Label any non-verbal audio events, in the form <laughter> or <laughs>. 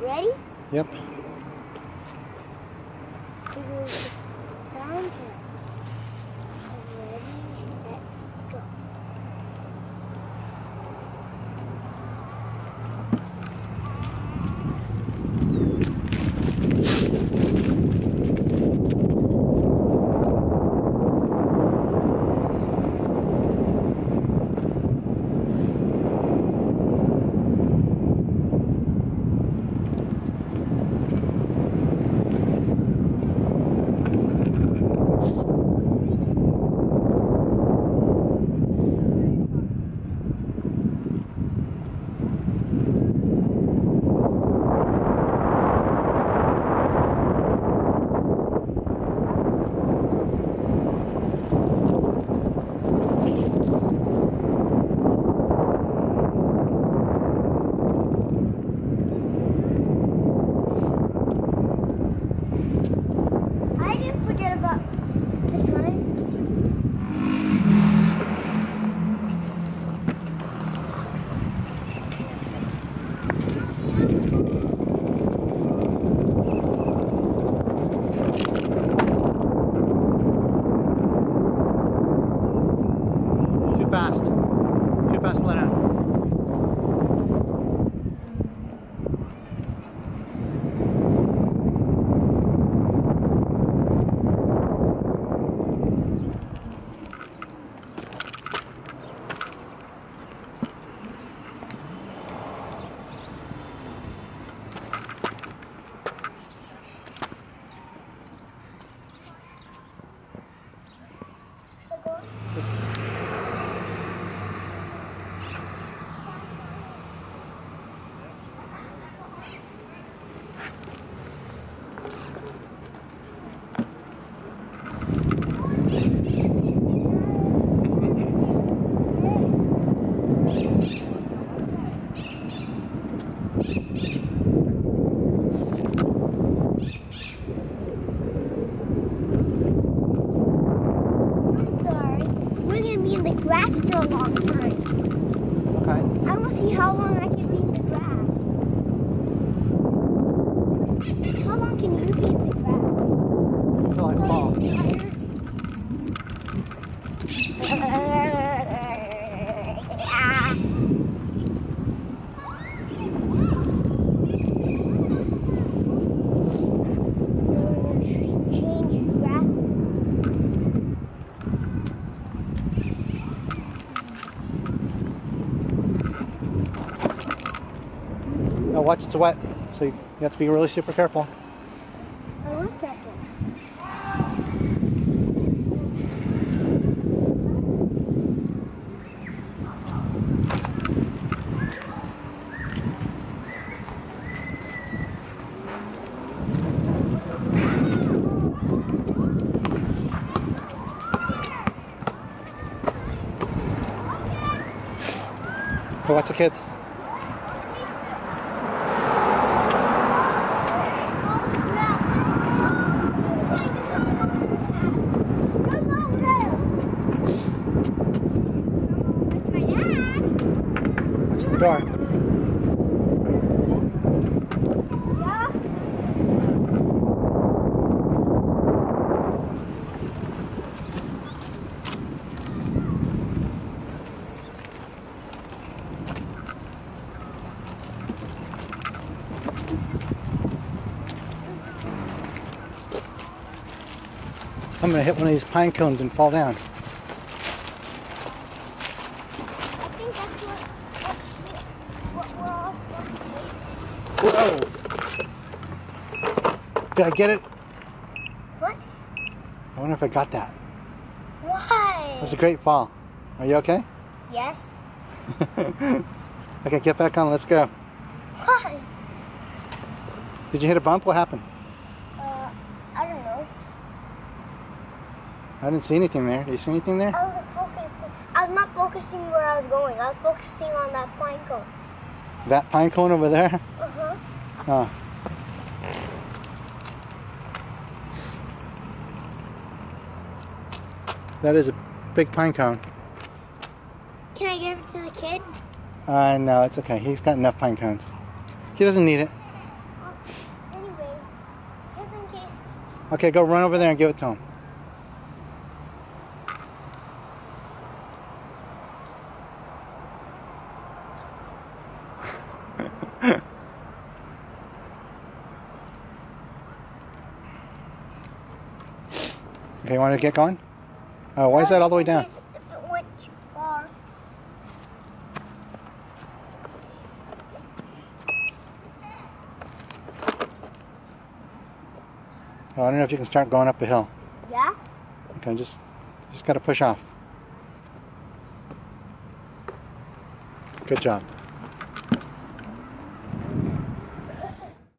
Ready? Yep. A long time. Okay. I will see how long I can be in the grass. How long can you be in the grass? Until I fall. Change grass. Now watch it's wet, so you have to be really super careful. I want that one. Watch the kids. Door. I'm gonna hit one of these pine cones and fall down. I think that's what, that's what we're all supposed to Whoa! Did I get it? What? I wonder if I got that. Why? That's a great fall. Are you okay? Yes. <laughs> okay, get back on. Let's go. Why? Did you hit a bump? What happened? Uh, I don't know. I didn't see anything there. Did you see anything there? I was focusing. I was not focusing where I was going. I was focusing on that pine cone. That pine cone over there? Uh-huh. Oh. That is a big pine cone. Can I give it to the kid? Uh, no, it's okay. He's got enough pine cones. He doesn't need it. Anyway, okay, go run over there and give it to him. <laughs> okay, want to get going? Uh, why is that all the way down? Because It went too far. Oh, I don't know if you can start going up a hill. Yeah? Okay, just just got to push off. Good job.